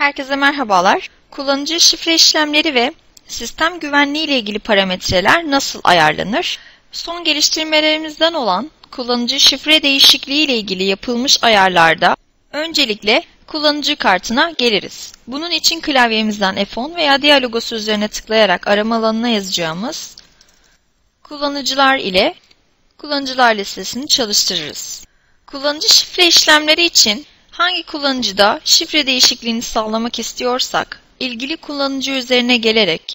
Herkese merhabalar. Kullanıcı şifre işlemleri ve sistem güvenliği ile ilgili parametreler nasıl ayarlanır? Son geliştirmelerimizden olan kullanıcı şifre değişikliği ile ilgili yapılmış ayarlarda öncelikle kullanıcı kartına geliriz. Bunun için klavyemizden F10 veya diğer logosu üzerine tıklayarak arama alanına yazacağımız kullanıcılar ile kullanıcılar listesini çalıştırırız. Kullanıcı şifre işlemleri için hangi kullanıcıda şifre değişikliğini sağlamak istiyorsak, ilgili kullanıcı üzerine gelerek,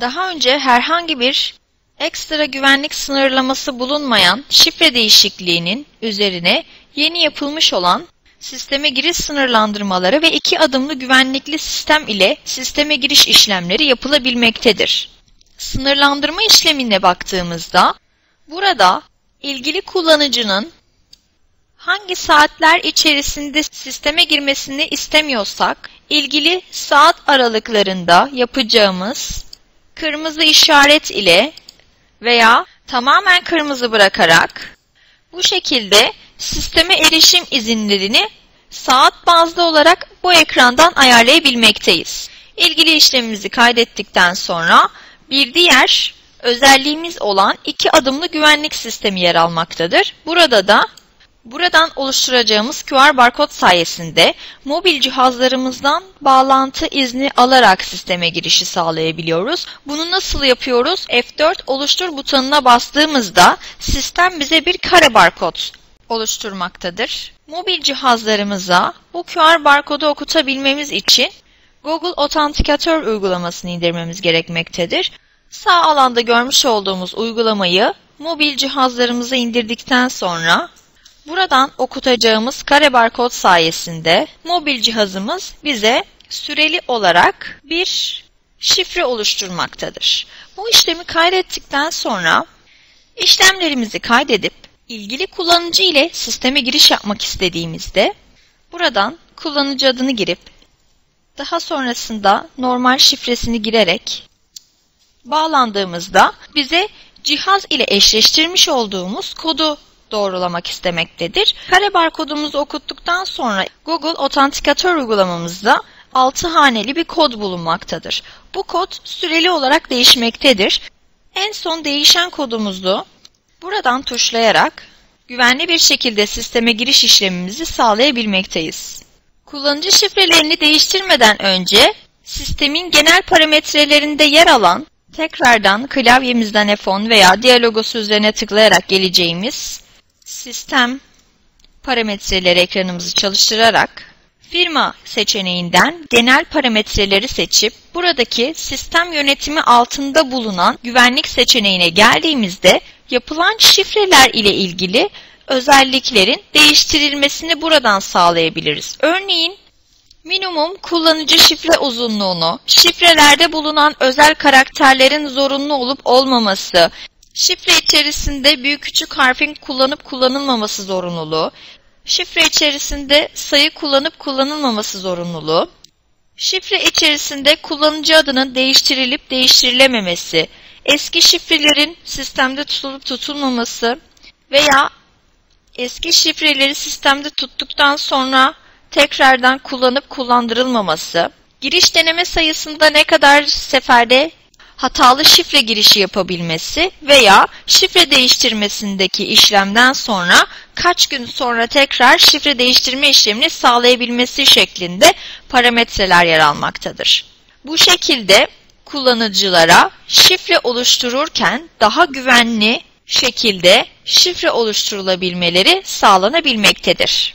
daha önce herhangi bir ekstra güvenlik sınırlaması bulunmayan şifre değişikliğinin üzerine yeni yapılmış olan sisteme giriş sınırlandırmaları ve iki adımlı güvenlikli sistem ile sisteme giriş işlemleri yapılabilmektedir. Sınırlandırma işlemine baktığımızda, burada ilgili kullanıcının hangi saatler içerisinde sisteme girmesini istemiyorsak, ilgili saat aralıklarında yapacağımız kırmızı işaret ile veya tamamen kırmızı bırakarak bu şekilde sisteme erişim izinlerini saat bazlı olarak bu ekrandan ayarlayabilmekteyiz. İlgili işlemimizi kaydettikten sonra bir diğer özelliğimiz olan iki adımlı güvenlik sistemi yer almaktadır. Burada da Buradan oluşturacağımız QR barkod sayesinde mobil cihazlarımızdan bağlantı izni alarak sisteme girişi sağlayabiliyoruz. Bunu nasıl yapıyoruz? F4 oluştur butonuna bastığımızda sistem bize bir kare barkod oluşturmaktadır. Mobil cihazlarımıza bu QR barkodu okutabilmemiz için Google Authenticator uygulamasını indirmemiz gerekmektedir. Sağ alanda görmüş olduğumuz uygulamayı mobil cihazlarımıza indirdikten sonra Buradan okutacağımız kare barkod sayesinde mobil cihazımız bize süreli olarak bir şifre oluşturmaktadır. Bu işlemi kaydettikten sonra işlemlerimizi kaydedip ilgili kullanıcı ile sisteme giriş yapmak istediğimizde buradan kullanıcı adını girip daha sonrasında normal şifresini girerek bağlandığımızda bize cihaz ile eşleştirmiş olduğumuz kodu doğrulamak istemektedir. Kare barkodumuzu okuttuktan sonra Google Authenticator uygulamamızda 6 haneli bir kod bulunmaktadır. Bu kod süreli olarak değişmektedir. En son değişen kodumuzu buradan tuşlayarak güvenli bir şekilde sisteme giriş işlemimizi sağlayabilmekteyiz. Kullanıcı şifrelerini değiştirmeden önce sistemin genel parametrelerinde yer alan tekrardan klavyemizden F10 veya diğer logosu üzerine tıklayarak geleceğimiz sistem parametreleri ekranımızı çalıştırarak firma seçeneğinden genel parametreleri seçip buradaki sistem yönetimi altında bulunan güvenlik seçeneğine geldiğimizde yapılan şifreler ile ilgili özelliklerin değiştirilmesini buradan sağlayabiliriz. Örneğin minimum kullanıcı şifre uzunluğunu, şifrelerde bulunan özel karakterlerin zorunlu olup olmaması, Şifre içerisinde büyük küçük harfin kullanıp kullanılmaması zorunluluğu, şifre içerisinde sayı kullanıp kullanılmaması zorunluluğu, şifre içerisinde kullanıcı adının değiştirilip değiştirilememesi, eski şifrelerin sistemde tutulup tutulmaması veya eski şifreleri sistemde tuttuktan sonra tekrardan kullanıp kullandırılmaması, giriş deneme sayısında ne kadar seferde hatalı şifre girişi yapabilmesi veya şifre değiştirmesindeki işlemden sonra kaç gün sonra tekrar şifre değiştirme işlemini sağlayabilmesi şeklinde parametreler yer almaktadır. Bu şekilde kullanıcılara şifre oluştururken daha güvenli şekilde şifre oluşturulabilmeleri sağlanabilmektedir.